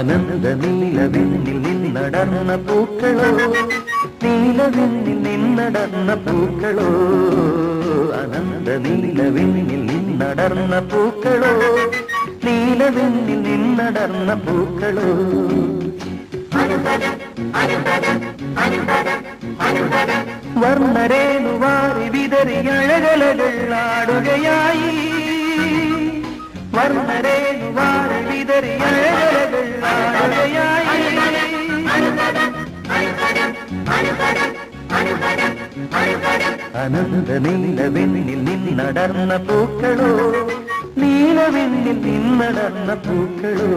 അനന്ത നീലവിന്നിൽ നിന്നടർന്ന പൂക്കളോ നീലവിന്നിൽ നിന്നടർന്ന പൂക്കളോ അനന്ത നീലവിന്നിൽ നിന്നടർന്ന പൂക്കളോ നീലവിന്നിൽ നിന്നടർന്ന പൂക്കളോ. വർണരേണു വാരി വിതറി അഴകലകൾ ആടുകയായി. വർണരേണു വാരി വിതറി അഴകലകൾ ആടുകയായി അനന്ത നീലവെണ്ണിൽ നിന്നടർന്ന പൂക്കളോ നീലവെണ്ണിൽ നിന്നടർന്ന പൂക്കളോ.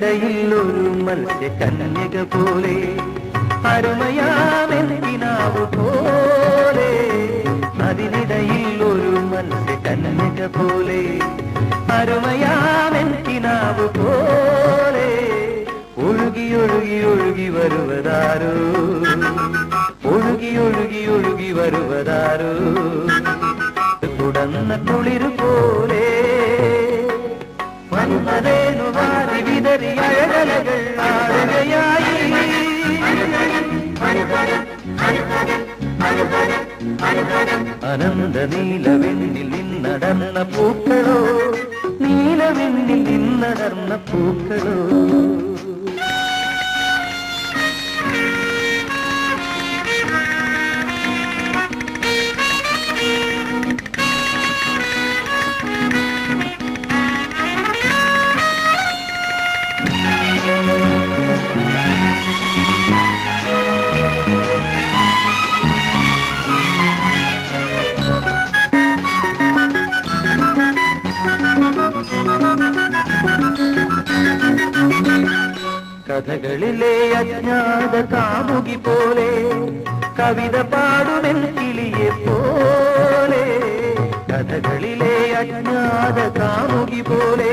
അതിനിടയിൽ ഒരു മത്സ്യ കന്യക പോലെ അരുമയാമെന്തിനാവ് പോലെ അതിനിടയിൽ ഒരു മത്സ്യ കന്യക പോലെ അരുമയാമെന്തിനാവ് പോലെ ഒഴുകി ഒഴുകി ഒഴുകി വരുവതാരോ. ഒഴുകി ഒഴുകി ഒഴുകി വരുവതാരോ തുടർന്ന ആടുകയായി. അനന്ത നീലവെണ്ണിൽ നിന്നടർന്ന പൂക്കളോ നീലവെണ്ണിൽ നിന്നടർന്ന പൂക്കളോ കഥകളിലെ അജ്ഞാത കാമുകി പോലെ കവിത പാടുമെൻ കിളിയെ പോലെ. കഥകളിലെ അജ്ഞാത കാമുകി പോലെ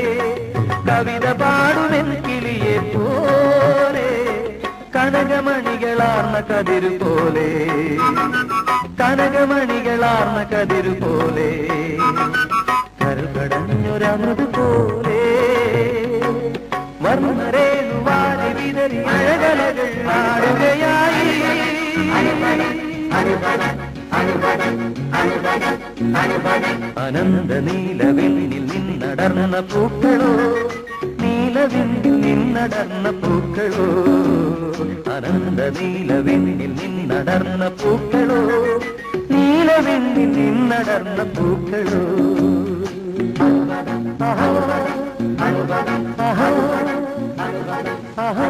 കവിത പാടുമെൻ കിളിയെ പോലെ. കനകമണികളാർന്ന കതിരു പോലെ കനകമണികളാർന്ന കതിരു പോലെ. കരുകടഞ്ഞൊരമൃത് പോലെ വിതറി അനന്ത നീലവെണ്ണിൽ നിന്നടർന്ന പൂക്കളോ നീലവെണ്ണിൽ നിന്നടർന്ന പൂക്കളോ അനന്ത നീലവെണ്ണിൽ നിന്നടർന്ന പൂക്കളോ നീലവെണ്ണിൽ നിന്നടർന്ന പൂക്കളോ. ആഹാ ആഹാ ആഹാ.